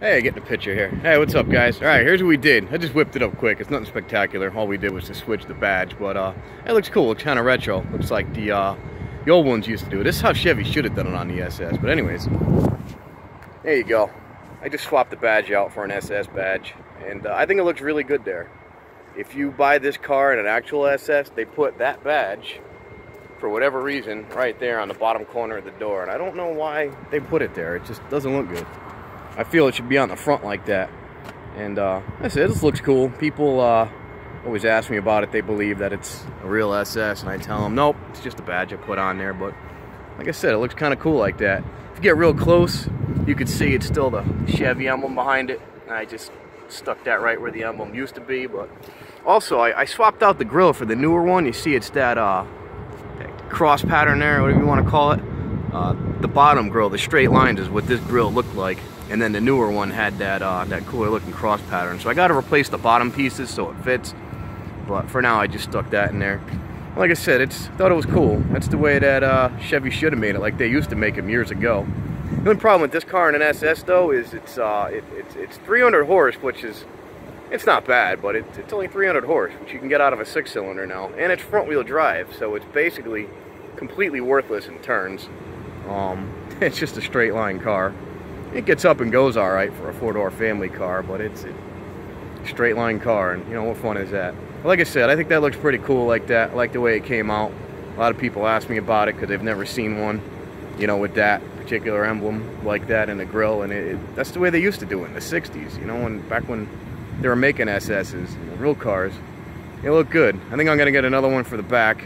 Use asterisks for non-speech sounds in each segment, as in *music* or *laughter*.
Hey, getting a picture here. Hey, what's up, guys? All right, here's what we did. I just whipped it up quick. It's nothing spectacular. All we did was to switch the badge, but uh, it looks cool. Looks kind of retro. Looks like the uh, the old ones used to do. This is how Chevy should have done it on the SS. But anyways, there you go. I just swapped the badge out for an SS badge, and uh, I think it looks really good there. If you buy this car in an actual SS, they put that badge, for whatever reason, right there on the bottom corner of the door. And I don't know why they put it there. It just doesn't look good. I feel it should be on the front like that. And uh, that's it. This looks cool. People uh, always ask me about it. They believe that it's a real SS, and I tell them, nope, it's just a badge I put on there. But like I said, it looks kind of cool like that. If you get real close, you can see it's still the Chevy emblem behind it. I just stuck that right where the emblem used to be. But also, I, I swapped out the grill for the newer one. You see it's that, uh, that cross pattern there, whatever you want to call it. Uh, the bottom grill, the straight lines is what this grill looked like and then the newer one had that uh, that cooler looking cross pattern. So I got to replace the bottom pieces so it fits. But for now, I just stuck that in there. Like I said, it's thought it was cool. That's the way that uh, Chevy should have made it, like they used to make them years ago. The only problem with this car in an SS though is it's uh, it, it's it's 300 horse, which is it's not bad, but it, it's only 300 horse, which you can get out of a six-cylinder now, and it's front-wheel drive, so it's basically completely worthless in turns. Um, *laughs* it's just a straight line car it gets up and goes all right for a four-door family car, but it's a straight line car, and you know, what fun is that? Like I said, I think that looks pretty cool like that. I like the way it came out. A lot of people ask me about it because they've never seen one, you know, with that particular emblem like that in the grill, and it, it, that's the way they used to do it in the 60s, you know, when back when they were making SSs, you know, real cars. They look good. I think I'm going to get another one for the back,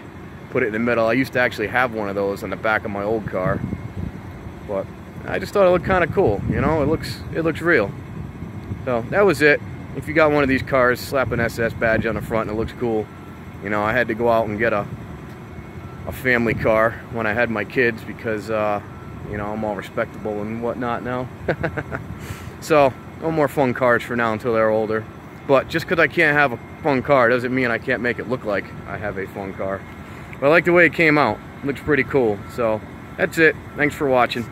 put it in the middle. I used to actually have one of those on the back of my old car, but I just thought it looked kind of cool. You know, it looks it looks real. So that was it. If you got one of these cars, slap an SS badge on the front and it looks cool. You know, I had to go out and get a a family car when I had my kids because uh, you know I'm all respectable and whatnot now. *laughs* so no more fun cars for now until they're older. But just because I can't have a fun car doesn't mean I can't make it look like I have a fun car. But I like the way it came out. It looks pretty cool. So that's it. Thanks for watching.